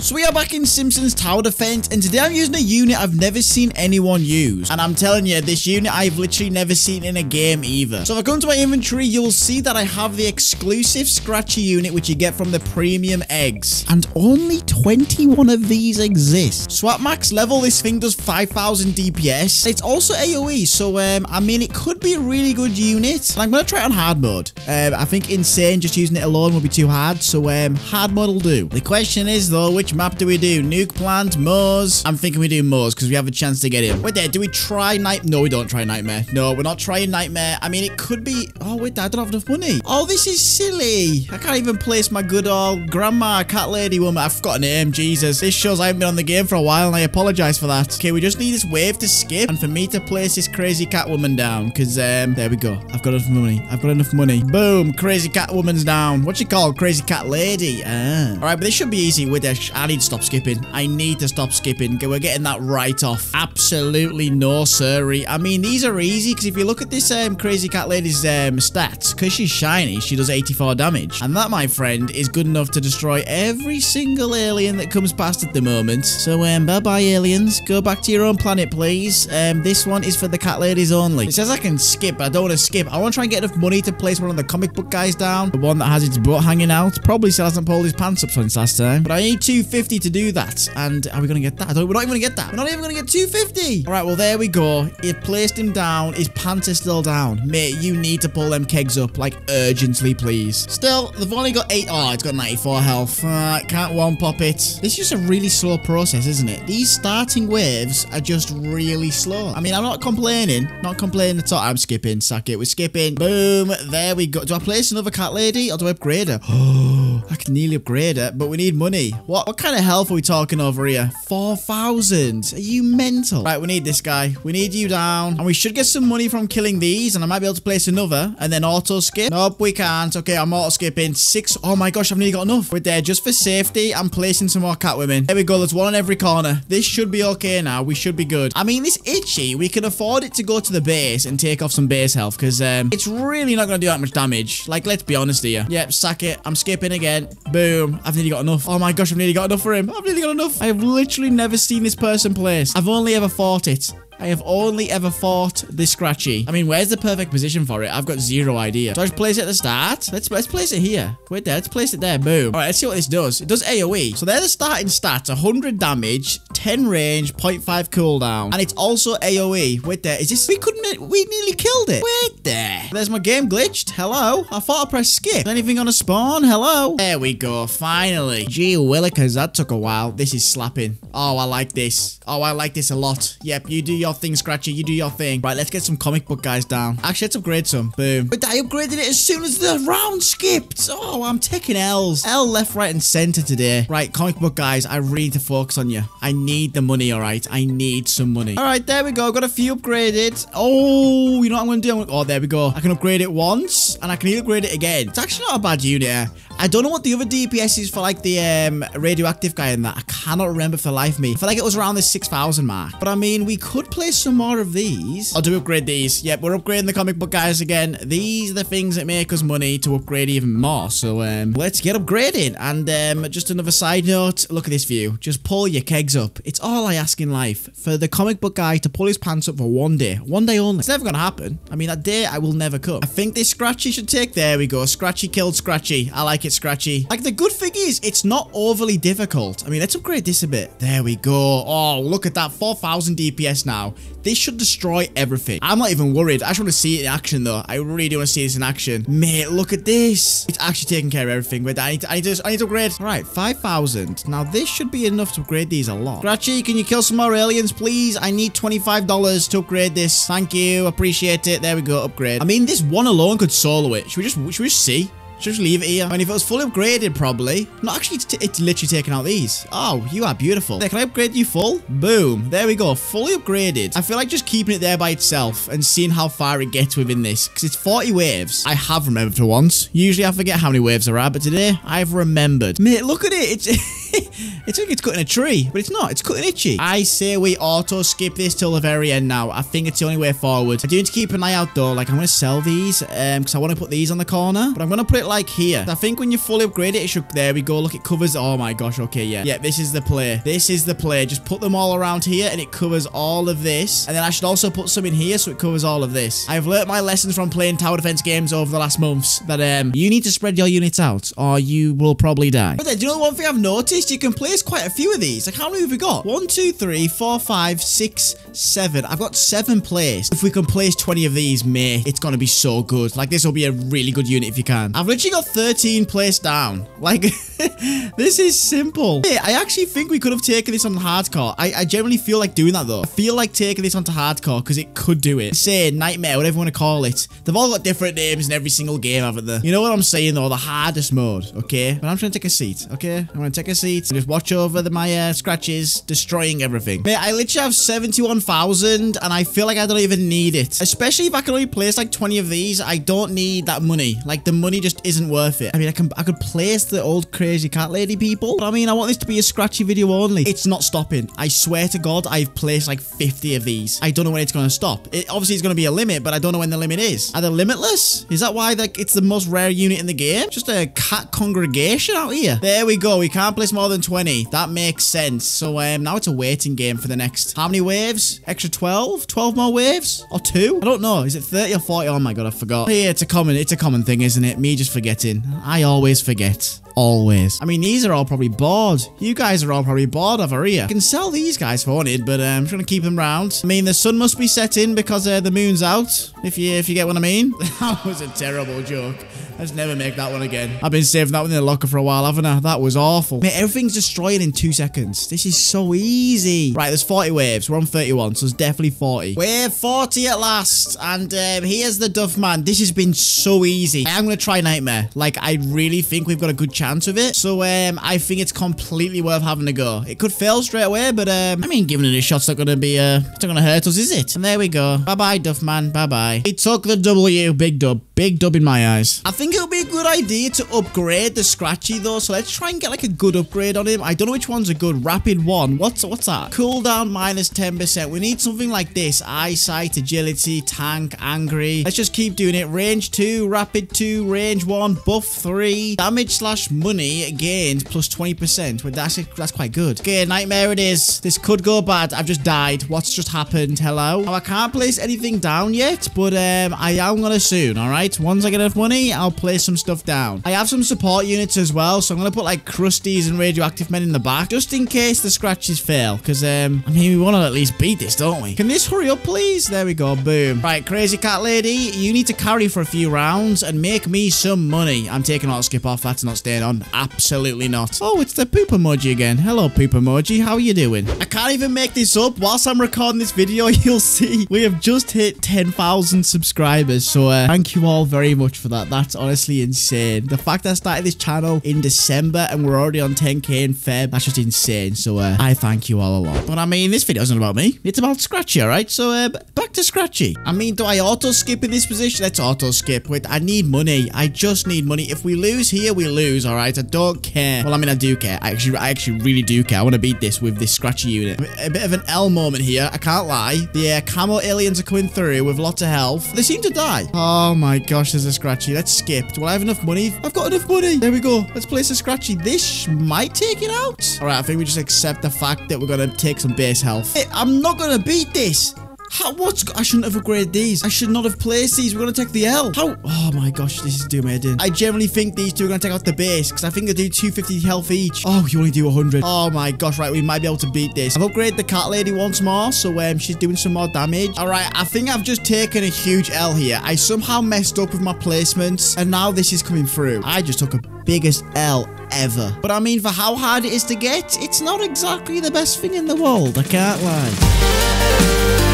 So we are back in Simpsons Tower Defense, and today I'm using a unit I've never seen anyone use. And I'm telling you, this unit I've literally never seen in a game either. So if I go into my inventory, you'll see that I have the exclusive Scratchy unit, which you get from the premium eggs. And only 21 of these exist. So at max level, this thing does 5,000 DPS. It's also AoE, so um, I mean, it could be a really good unit. And I'm going to try it on hard mode. Um, I think insane, just using it alone would be too hard, so um, hard mode will do. The question is, though, which map do we do? Nuke Plant, Moe's? I'm thinking we do Moe's because we have a chance to get him. Wait there, do we try Night? No, we don't try Nightmare. No, we're not trying Nightmare. I mean, it could be... Oh, wait I don't have enough money. Oh, this is silly. I can't even place my good old grandma, cat lady woman. I've got a name, Jesus. This shows I haven't been on the game for a while and I apologize for that. Okay, we just need this wave to skip and for me to place this crazy cat woman down because, um, there we go. I've got enough money. I've got enough money. Boom, crazy cat woman's down. What's she called? Crazy cat lady. Ah. All right, but this should be easy with this. I need to stop skipping. I need to stop skipping. We're getting that right off. Absolutely no sorry. I mean, these are easy because if you look at this um, crazy cat lady's um, stats, because she's shiny, she does 84 damage. And that, my friend, is good enough to destroy every single alien that comes past at the moment. So, um, bye-bye, aliens. Go back to your own planet, please. Um, this one is for the cat ladies only. It says I can skip, but I don't want to skip. I want to try and get enough money to place one of the comic book guys down. The one that has its butt hanging out. Probably still hasn't pulled his pants up since last time. But I need 250 to do that. And are we going to get that? We're not even going to get that. We're not even going to get 250. All right, well, there we go. It placed him down. His pants are still down. Mate, you need to pull them kegs up, like, urgently, please. Still, they've only got 8. Oh, it's got 94 health. Uh, can't one-pop it. This is just a really slow process, isn't it? These starting waves are just really slow. I mean, I'm not complaining. Not complaining at all. I'm skipping. Sack it. We're skipping. Boom. There we go. Do I place another cat lady or do I upgrade her? Oh, I can nearly upgrade her, but we need money. What, what kind of health are we talking over here? 4,000. Are you mental? Right, we need this guy. We need you down. And we should get some money from killing these. And I might be able to place another and then auto skip. Nope, we can't. Okay, I'm auto skipping. Six. Oh my gosh, I've nearly got enough. We're there just for safety. I'm placing some more cat women. There we go. There's one on every corner. This should be okay now. We should be good. I mean, this itchy, we can afford it to go to the base and take off some base health because um, it's really not going to do that much damage. Like, let's be honest here. Yep, sack it. I'm skipping again. Boom. I've nearly got enough. Oh my gosh, I've nearly got enough for him. I've nearly got enough. I have literally never seen this person place. I've only ever fought it. I have only ever fought the Scratchy. I mean, where's the perfect position for it? I've got zero idea. So I just place it at the start? Let's let's place it here. Wait there. Let's place it there. Boom. All right, let's see what this does. It does AoE. So they're the starting stats. 100 damage, 10 range, 0.5 cooldown. And it's also AoE. Wait there. Is this... We couldn't... We nearly killed it. Wait there. There's my game glitched. Hello? I thought I pressed skip. Anything on a spawn? Hello? There we go. Finally. Gee willikers, that took a while. This is slapping. Oh, I like this. Oh, I like this a lot. Yep, you do your thing, Scratchy. You do your thing. Right, let's get some comic book guys down. Actually, let's upgrade some. Boom. But I upgraded it as soon as the round skipped. Oh, I'm taking L's. L left, right, and center today. Right, comic book guys, I really need to focus on you. I need the money, all right? I need some money. All right, there we go. Got a few upgraded. Oh, you know what I'm going to do? Oh, there we go. I can upgrade it once, and I can upgrade it again. It's actually not a bad unit. I don't know what the other DPS is for like the um, radioactive guy in that. I cannot remember for the life of me. I feel like it was around the 6,000 mark. But I mean, we could place some more of these. I'll do upgrade these. Yep, we're upgrading the comic book guys again. These are the things that make us money to upgrade even more. So um, let's get upgrading. And um, just another side note, look at this view. Just pull your kegs up. It's all I ask in life. For the comic book guy to pull his pants up for one day. One day only. It's never going to happen. I mean, that day I will never come. I think this Scratchy should take. There we go. Scratchy killed Scratchy. I like it, Scratchy. Like, the good thing is, it's not overly difficult. I mean, let's upgrade this a bit. There we go. Oh, look at that. 4,000 DPS now. This should destroy everything. I'm not even worried. I just want to see it in action, though. I really do want to see this in action. Mate, look at this. It's actually taking care of everything. But I need to, I need to, I need to upgrade. All right, 5,000. Now, this should be enough to upgrade these a lot. Scratchy, can you kill some more aliens, please? I need $25 to upgrade this. Thank you. Appreciate it. There we go. Upgrade. I mean, this one alone could solo it. Should we just, should we just see? Should just leave it here. I mean, if it was fully upgraded, probably. No, actually, it's, it's literally taking out these. Oh, you are beautiful. There, can I upgrade you full? Boom. There we go. Fully upgraded. I feel like just keeping it there by itself and seeing how far it gets within this. Because it's 40 waves. I have remembered for once. Usually I forget how many waves there are, but today I've remembered. Mate, look at it. It's... it's like it's cutting a tree, but it's not. It's cutting itchy. I say we auto skip this till the very end now. I think it's the only way forward. I do need to keep an eye out though. Like I'm going to sell these um because I want to put these on the corner, but I'm going to put it like here. I think when you fully upgrade it, it should. There we go. Look, it covers. Oh my gosh. Okay, yeah, yeah. This is the play. This is the play. Just put them all around here, and it covers all of this. And then I should also put some in here so it covers all of this. I've learnt my lessons from playing tower defense games over the last months that um you need to spread your units out or you will probably die. But then, do you know one thing I've noticed? You can place quite a few of these. Like, how many have we got? One, two, three, four, five, six, seven. I've got seven placed. If we can place 20 of these, mate, it's going to be so good. Like, this will be a really good unit if you can. I've literally got 13 placed down. Like, this is simple. I actually think we could have taken this on hardcore. I, I generally feel like doing that, though. I feel like taking this onto hardcore because it could do it. Say, Nightmare, whatever you want to call it. They've all got different names in every single game, haven't they? You know what I'm saying, though? The hardest mode, okay? But I'm trying to take a seat, okay? I'm going to take a seat and just watch over the, my uh, scratches, destroying everything. Mate, I literally have 71,000 and I feel like I don't even need it. Especially if I can only place like 20 of these, I don't need that money. Like, the money just isn't worth it. I mean, I can I could place the old crazy cat lady people, but I mean, I want this to be a scratchy video only. It's not stopping. I swear to God, I've placed like 50 of these. I don't know when it's going to stop. It, obviously, it's going to be a limit, but I don't know when the limit is. Are they limitless? Is that why like, it's the most rare unit in the game? Just a cat congregation out here. There we go. We can't place more than 20. That makes sense. So um, now it's a waiting game for the next. How many waves? Extra 12? 12 more waves? Or two? I don't know. Is it 30 or 40? Oh my God, I forgot. Yeah, it's a common, it's a common thing, isn't it? Me just forgetting. I always forget. Always. I mean, these are all probably bored. You guys are all probably bored of here. I can sell these guys for wanted, but I'm trying to keep them round. I mean, the sun must be setting because uh, the moon's out, if you if you get what I mean. that was a terrible joke. Let's never make that one again. I've been saving that one in the locker for a while, haven't I? That was awful. Mate, everything's destroyed in two seconds. This is so easy. Right, there's 40 waves. We're on 31, so it's definitely 40. Wave 40 at last. And um, here's the Duff Man. This has been so easy. I am going to try Nightmare. Like, I really think we've got a good chance of it. So um, I think it's completely worth having a go. It could fail straight away, but um, I mean, giving it a shot's not going to be, uh, it's not going to hurt us, is it? And there we go. Bye-bye, Duff Man. Bye-bye. He took the W. Big dub. Big dub in my eyes. I think it'll be a good idea to upgrade the Scratchy though. So let's try and get like a good upgrade on him. I don't know which one's a good. Rapid one. What's what's that? Cooldown minus 10%. We need something like this. Eyesight, agility, tank, angry. Let's just keep doing it. Range 2, rapid 2, range 1, buff 3. Damage slash money gained plus 20%. Well, that's, that's quite good. Okay, nightmare it is. This could go bad. I've just died. What's just happened? Hello? I can't place anything down yet, but um, I am gonna soon, alright? Once I get enough money, I'll place some stuff down. I have some support units as well, so I'm going to put like Krusties and radioactive men in the back, just in case the scratches fail. Because, um, I mean, we want to at least beat this, don't we? Can this hurry up, please? There we go. Boom. Right, crazy cat lady, you need to carry for a few rounds and make me some money. I'm taking auto skip off. That's not staying on. Absolutely not. Oh, it's the poop emoji again. Hello, poop emoji. How are you doing? I can't even make this up. Whilst I'm recording this video, you'll see we have just hit 10,000 subscribers. So, uh, thank you all all very much for that. That's honestly insane. The fact that I started this channel in December and we're already on 10k in Feb, that's just insane. So uh, I thank you all a lot. But I mean, this video isn't about me. It's about Scratchy, alright? So uh, back to Scratchy. I mean, do I auto skip in this position? Let's auto skip. Wait, I need money. I just need money. If we lose here, we lose, alright? I don't care. Well, I mean, I do care. I actually, I actually really do care. I want to beat this with this Scratchy unit. A bit of an L moment here. I can't lie. The uh, camo aliens are coming through with lots of health. They seem to die. Oh my gosh, there's a scratchy. Let's skip. Do I have enough money? I've got enough money. There we go. Let's place a scratchy. This might take it out. All right, I think we just accept the fact that we're going to take some base health. Hey, I'm not going to beat this. How, what's... I shouldn't have upgraded these. I should not have placed these. We're going to take the L. How... Oh, my gosh. This is doom in. I generally think these two are going to take out the base because I think they do 250 health each. Oh, you only do 100. Oh, my gosh. Right, we might be able to beat this. I've upgraded the cat lady once more, so um, she's doing some more damage. All right, I think I've just taken a huge L here. I somehow messed up with my placements, and now this is coming through. I just took a biggest L ever. But I mean, for how hard it is to get, it's not exactly the best thing in the world. I can't lie.